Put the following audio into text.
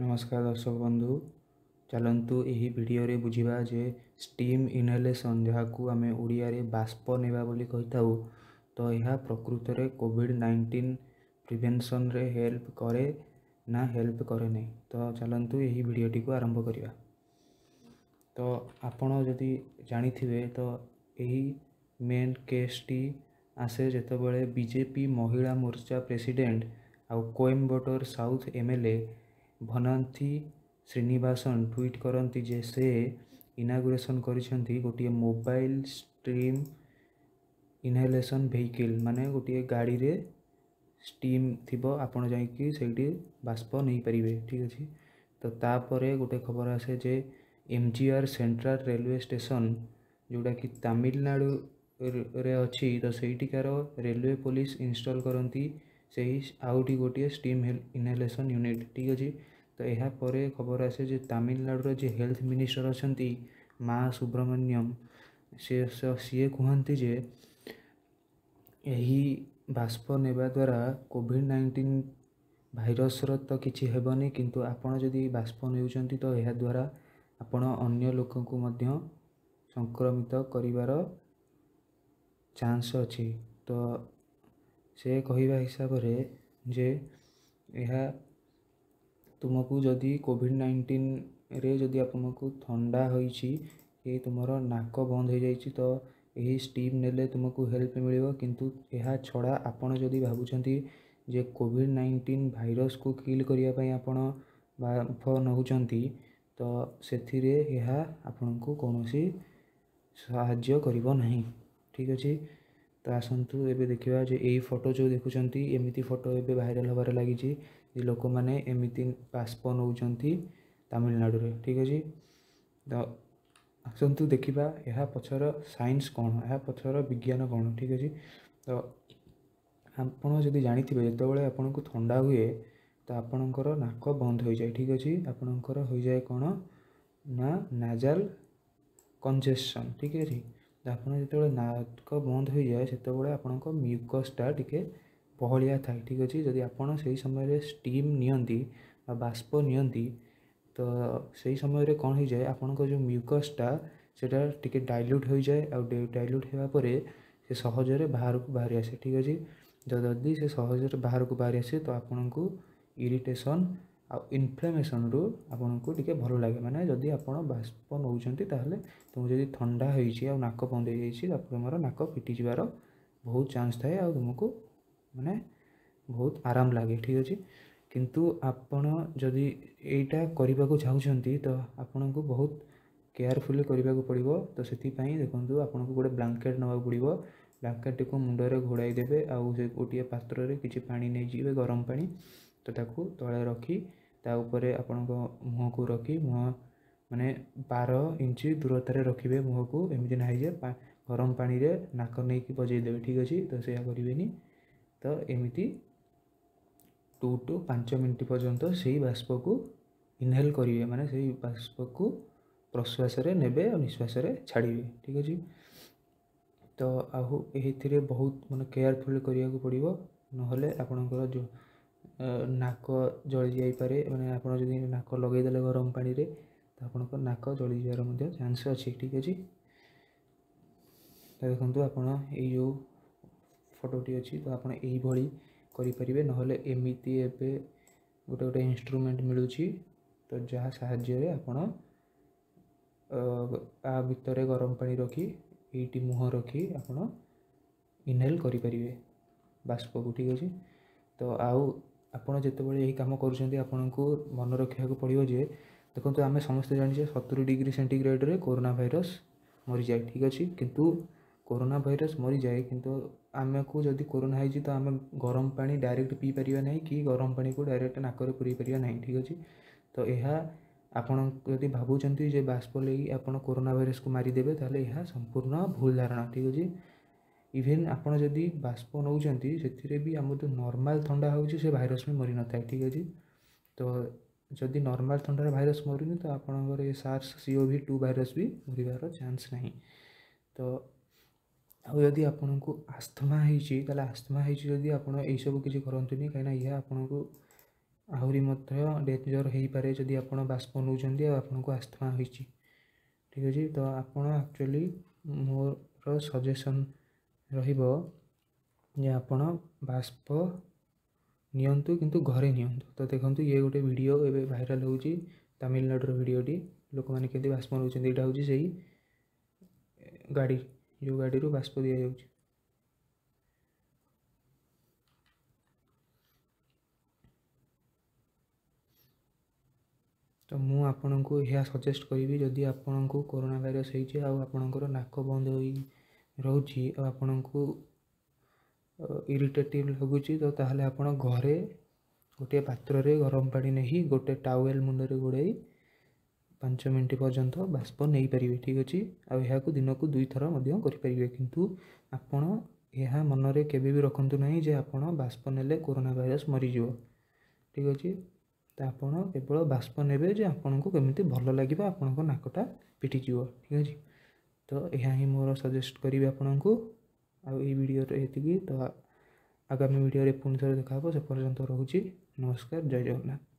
ନମସ୍କାର ଦର୍ଶକ ବନ୍ଧୁ ଚାଲନ୍ତୁ ଏହି ଭିଡ଼ିଓରେ ବୁଝିବା ଯେ ଷ୍ଟିମ୍ ଇନହେଲେସନ୍ ଯାହାକୁ ଆମେ ଓଡ଼ିଆରେ ବାଷ୍ପ ନେବା ବୋଲି କହିଥାଉ ତ ଏହା ପ୍ରକୃତରେ କୋଭିଡ଼ ନାଇଣ୍ଟିନ୍ ପ୍ରିଭେନ୍ସନ୍ରେ ହେଲ୍ପ କରେ ନା ହେଲ୍ପ କରେ ନାହିଁ ତ ଚାଲନ୍ତୁ ଏହି ଭିଡ଼ିଓଟିକୁ ଆରମ୍ଭ କରିବା ତ ଆପଣ ଯଦି ଜାଣିଥିବେ ତ ଏହି ମେନ୍ କେସ୍ଟି ଆସେ ଯେତେବେଳେ ବିଜେପି ମହିଳା ମୋର୍ଚ୍ଚା ପ୍ରେସିଡ଼େଣ୍ଟ ଆଉ Coimbatore South M L A Vanathi Srinivasan tweet କରନ୍ତି ଯେ ସେ ଇନାଗୁରେସନ୍ କରିଛନ୍ତି ଗୋଟିଏ ମୋବାଇଲ୍ ଷ୍ଟ୍ରିମ୍ ଇନହେଲେସନ୍ ଭେହିକିଲ୍ ମାନେ ଗୋଟିଏ ଗାଡ଼ିରେ ଷ୍ଟିମ୍ ଥିବ ଆପଣ ଯାଇକି ସେଇଠି ବାଷ୍ପ ନେଇପାରିବେ ଠିକ୍ ଅଛି ତ ତାପରେ ଗୋଟେ ଖବର ଆସେ ଯେ M G R Central railway station ଯେଉଁଟାକି ତାମିଲନାଡ଼ୁରେ ଅଛି ତ ସେଇଠିକାର ରେଲୱେ ପୋଲିସ ଇନଷ୍ଟଲ୍ କରନ୍ତି ସେହି ଆଉଠି ଗୋଟିଏ ଷ୍ଟିମ୍ ଇନହେଲେସନ୍ ୟୁନିଟ୍ ଠିକ୍ ଅଛି ଏହାପରେ ଖବର ଆସେ ଯେ ତାମିଲନାଡ଼ୁର ଯିଏ ହେଲ୍ଥ ମିନିଷ୍ଟର ଅଛନ୍ତି ମା ସୁବ୍ରମଣ୍ୟମ ସିଏ ସିଏ କୁହନ୍ତି ଯେ ଏହି ବାଷ୍ପ ନେବା ଦ୍ୱାରା କୋଭିଡ଼ ନାଇଣ୍ଟିନ ଭାଇରସର ତ କିଛି ହେବନି କିନ୍ତୁ ଆପଣ ଯଦି ବାଷ୍ପ ନେଉଛନ୍ତି ତ ଏହାଦ୍ୱାରା ଆପଣ ଅନ୍ୟ ଲୋକଙ୍କୁ ମଧ୍ୟ ସଂକ୍ରମିତ କରିବାର ଚାନ୍ସ ଅଛି ତ ସେ କହିବା ହିସାବରେ ଯେ ଏହା ତୁମକୁ ଯଦି କୋଭିଡ଼୍ ନାଇଣ୍ଟିନ୍ରେ ଯଦି ଆପଣଙ୍କୁ ଥଣ୍ଡା ହୋଇଛି କି ତୁମର ନାକ ବନ୍ଦ ହୋଇଯାଇଛି ତ ଏହି ଷ୍ଟିମ୍ ନେଲେ ତୁମକୁ ହେଲ୍ପ ମିଳିବ କିନ୍ତୁ ଏହା ଛଡ଼ା ଆପଣ ଯଦି ଭାବୁଛନ୍ତି ଯେ କୋଭିଡ଼୍ ନାଇଣ୍ଟିନ୍ ଭାଇରସ୍କୁ କିଲ୍ କରିବା ପାଇଁ ଆପଣ ବାମ୍ଫ ନେଉଛନ୍ତି ତ ସେଥିରେ ଏହା ଆପଣଙ୍କୁ କୌଣସି ସାହାଯ୍ୟ କରିବ ନାହିଁ ଠିକ୍ ଅଛି ତ ଆସନ୍ତୁ ଏବେ ଦେଖିବା ଯେ ଏଇ ଫଟୋ ଯେଉଁ ଦେଖୁଛନ୍ତି ଏମିତି ଫଟୋ ଏବେ ଭାଇରାଲ୍ ହେବାରେ ଲାଗିଛି ଯେ ଲୋକମାନେ ଏମିତି ପାସ୍ପ ନେଉଛନ୍ତି ତାମିଲନାଡ଼ୁରେ ଠିକ୍ ଅଛି ତ ଆସନ୍ତୁ ଦେଖିବା ଏହା ପଛର ସାଇନ୍ସ କ'ଣ ଏହା ପଛର ବିଜ୍ଞାନ କ'ଣ ଠିକ୍ ଅଛି ତ ଆପଣ ଯଦି ଜାଣିଥିବେ ଯେତେବେଳେ ଆପଣଙ୍କୁ ଥଣ୍ଡା ହୁଏ ତ ଆପଣଙ୍କର ନାକ ବନ୍ଦ ହୋଇଯାଏ ଠିକ୍ ଅଛି ଆପଣଙ୍କର ହୋଇଯାଏ କ'ଣ ନା ନାଜାଲ କଞ୍ଜେସନ୍ ଠିକ୍ ଅଛି ଆପଣ ଯେତେବେଳେ ନାକ ବନ୍ଦ ହୋଇଯାଏ ସେତେବେଳେ ଆପଣଙ୍କ ମ୍ୟୁକସ୍ଟା ଟିକେ ବହଳିଆ ଥାଏ ଠିକ୍ ଅଛି ଯଦି ଆପଣ ସେହି ସମୟରେ ଷ୍ଟିମ୍ ନିଅନ୍ତି ବା ବାଷ୍ପ ନିଅନ୍ତି ତ ସେହି ସମୟରେ କ'ଣ ହୋଇଯାଏ ଆପଣଙ୍କ ଯେଉଁ ମ୍ୟୁକସ୍ଟା ସେଇଟା ଟିକେ ଡାଇଲ୍ୟୁଟ୍ ହୋଇଯାଏ ଆଉ ଡାଇଲ୍ୟୁଟ୍ ହେବା ପରେ ସେ ସହଜରେ ବାହାରକୁ ବାହାରି ଆସେ ଠିକ୍ ଅଛି ଯଦି ସେ ସହଜରେ ବାହାରକୁ ବାହାରି ଆସେ ତ ଆପଣଙ୍କୁ ଇରିଟେସନ୍ ଆଉ ଇନଫ୍ଲାମେସନ୍ରୁ ଆପଣଙ୍କୁ ଟିକେ ଭଲ ଲାଗେ ମାନେ ଯଦି ଆପଣ ବାଷ୍ପ ନେଉଛନ୍ତି ତା'ହେଲେ ତୁମକୁ ଯଦି ଥଣ୍ଡା ହେଇଛି ଆଉ ନାକ ବନ୍ଦ ହେଇଯାଇଛି ତୁମର ନାକ ଫିଟିଯିବାର ବହୁତ ଚାନ୍ସ ଥାଏ ଆଉ ତୁମକୁ ମାନେ ବହୁତ ଆରାମ ଲାଗେ ଠିକ୍ ଅଛି କିନ୍ତୁ ଆପଣ ଯଦି ଏଇଟା କରିବାକୁ ଚାହୁଁଛନ୍ତି ତ ଆପଣଙ୍କୁ ବହୁତ କେୟାରଫୁଲି କରିବାକୁ ପଡ଼ିବ ତ ସେଥିପାଇଁ ଦେଖନ୍ତୁ ଆପଣଙ୍କୁ ଗୋଟେ ବ୍ଲାଙ୍କେଟ୍ ନେବାକୁ ପଡ଼ିବ ବ୍ଲାଙ୍କେଟ୍ଟିକୁ ମୁଣ୍ଡରେ ଘୋଡ଼ାଇ ଦେବେ ଆଉ ସେ ଗୋଟିଏ ପାତ୍ରରେ କିଛି ପାଣି ନେଇଯିବେ ଗରମ ପାଣି ତ ତାକୁ ତଳେ ରଖି ତା ଉପରେ ଆପଣଙ୍କ ମୁହଁକୁ ରଖି ମୁହଁ ମାନେ ବାର ଇଞ୍ଚ ଦୂରତାରେ ରଖିବେ ମୁହଁକୁ ଏମିତି ନାହିଁ ଯେ ଗରମ ପାଣିରେ ନାକ ନେଇକି ବଜେଇଦେବେ ଠିକ୍ ଅଛି ତ ସେଇୟା କରିବେନି ତ ଏମିତି ଟୁ ଟୁ ପାଞ୍ଚ ମିନିଟ୍ ପର୍ଯ୍ୟନ୍ତ ସେଇ ବାଷ୍ପକୁ ଇନହେଲ୍ କରିବେ ମାନେ ସେଇ ବାଷ୍ପକୁ ପ୍ରଶ୍ୱାସରେ ନେବେ ଆଉ ନିଶ୍ୱାସରେ ଛାଡ଼ିବେ ଠିକ୍ ଅଛି ତ ଆଉ ଏଥିରେ ବହୁତ ମାନେ କେୟାରଫୁଲ୍ କରିବାକୁ ପଡ଼ିବ ନହେଲେ ଆପଣଙ୍କର ଯେଉଁ ନାକ ଜଳିଯାଇପାରେ ମାନେ ଆପଣ ଯଦି ନାକ ଲଗାଇଦେଲେ ଗରମ ପାଣିରେ ତ ଆପଣଙ୍କ ନାକ ଜଳିଯିବାର ମଧ୍ୟ ଚାନ୍ସ ଅଛି ଠିକ୍ ଅଛି ତ ଦେଖନ୍ତୁ ଆପଣ ଏଇ ଯେଉଁ ଫଟୋଟି ଅଛି ତ ଆପଣ ଏଇଭଳି କରିପାରିବେ ନହେଲେ ଏମିତି ଏବେ ଗୋଟେ ଗୋଟେ ଇନଷ୍ଟ୍ରୁମେଣ୍ଟ ମିଳୁଛି ତ ଯାହା ସାହାଯ୍ୟରେ ଆପଣ ତା ଭିତରେ ଗରମ ପାଣି ରଖି ଏଇଟି ମୁହଁ ରଖି ଆପଣ ଇନହେଲ୍ କରିପାରିବେ ବାଷ୍ପକୁ ଠିକ୍ ଅଛି ତ ଆଉ ଆପଣ ଯେତେବେଳେ ଏହି କାମ କରୁଛନ୍ତି ଆପଣଙ୍କୁ ମନେ ରଖିବାକୁ ପଡ଼ିବ ଯେ ଦେଖନ୍ତୁ ଆମେ ସମସ୍ତେ ଜାଣିଛେ ସତୁରୀ ଡିଗ୍ରୀ ସେଣ୍ଟିଗ୍ରେଡ଼ରେ କୋରୋନା ଭାଇରସ୍ ମରିଯାଏ ଠିକ୍ ଅଛି କିନ୍ତୁ କୋରୋନା ଭାଇରସ୍ ମରିଯାଏ କିନ୍ତୁ ଆମକୁ ଯଦି କରୋନା ହେଇଛି ତ ଆମେ ଗରମ ପାଣି ଡାଇରେକ୍ଟ ପିଇପାରିବା ନାହିଁ କି ଗରମ ପାଣିକୁ ଡାଇରେକ୍ଟ ନାକରେ ପୁରେଇ ପାରିବା ନାହିଁ ଠିକ୍ ଅଛି ତ ଏହା ଆପଣ ଯଦି ଭାବୁଛନ୍ତି ଯେ ବାଷ୍ପ ନେଇ ଆପଣ କୋରୋନା ଭାଇରସ୍କୁ ମାରିଦେବେ ତାହେଲେ ଏହା ସମ୍ପୂର୍ଣ୍ଣ ଭୁଲ ଧାରଣା ଠିକ୍ ଅଛି इभेन आपड़ जदि बाष्प नौ आम जो नर्माल थंडा हो भाइरस भी मरी न था ठीक अच्छे तो जदि नर्माल थंडार भाइरस मरूनी तो आपणकर SARS C O V two भाइर भी मरबार चान्स ना तो आदि आपन को आस्थमा होती आस्थमा होती कि करते करूँ कहीं आपन को आहरी मत डेजर हो पाए जदि आप बाष्प नौकरी आपको आस्थमा होती ठीक अच्छे तो आपचुअली मोर सजेसन ରହିବ ଯେ ଆପଣ ବାଷ୍ପ ନିଅନ୍ତୁ କିନ୍ତୁ ଘରେ ନିଅନ୍ତୁ ତ ଦେଖନ୍ତୁ ଇଏ ଗୋଟେ ଭିଡ଼ିଓ ଏବେ ଭାଇରାଲ୍ ହେଉଛି ତାମିଲନାଡ଼ୁର ଭିଡ଼ିଓଟି ଲୋକମାନେ କେମିତି ବାଷ୍ପ ନେଉଛନ୍ତି ଏଇଟା ହେଉଛି ସେଇ ଗାଡ଼ି ଯେଉଁ ଗାଡ଼ିରୁ ବାଷ୍ପ ଦିଆଯାଉଛି ତ ମୁଁ ଆପଣଙ୍କୁ ଏହା ସଜେଷ୍ଟ କରିବି ଯଦି ଆପଣଙ୍କୁ କରୋନା ଭାଇରସ୍ ହେଇଛି ଆଉ ଆପଣଙ୍କର ନାକ ବନ୍ଦ ହୋଇ ରହୁଛି ଆଉ ଆପଣଙ୍କୁ ଇରିଟେଟିଭ୍ ଲାଗୁଛି ତ ତାହେଲେ ଆପଣ ଘରେ ଗୋଟିଏ ପାତ୍ରରେ ଗରମ ପାଣି ନେଇ ଗୋଟେ ଟାୱେଲ୍ ମୁଣ୍ଡରେ ଗୋଡ଼ାଇ ପାଞ୍ଚ ମିନିଟ୍ ପର୍ଯ୍ୟନ୍ତ ବାଷ୍ପ ନେଇପାରିବେ ଠିକ୍ ଅଛି ଆଉ ଏହାକୁ ଦିନକୁ ଦୁଇଥର ମଧ୍ୟ କରିପାରିବେ କିନ୍ତୁ ଆପଣ ଏହା ମନରେ କେବେ ବି ରଖନ୍ତୁ ନାହିଁ ଯେ ଆପଣ ବାଷ୍ପ ନେଲେ କରୋନା ଭାଇରସ୍ ମରିଯିବ ଠିକ୍ ଅଛି ତ ଆପଣ କେବଳ ବାଷ୍ପ ନେବେ ଯେ ଆପଣଙ୍କୁ କେମିତି ଭଲ ଲାଗିବ ଆପଣଙ୍କ ନାକଟା ପିଟିଯିବ ଠିକ୍ ଅଛି ତ ଏହା ହିଁ ମୋର ସଜେଷ୍ଟ କରିବି ଆପଣଙ୍କୁ ଆଉ ଏଇ ଭିଡ଼ିଓରେ ଏତିକି ତ ଆଗାମୀ ଭିଡ଼ିଓରେ ପୁଣି ଥରେ ଦେଖା ହେବ ସେ ପର୍ଯ୍ୟନ୍ତ ରହୁଛି ନମସ୍କାର ଜୟ ଜଗନ୍ନାଥ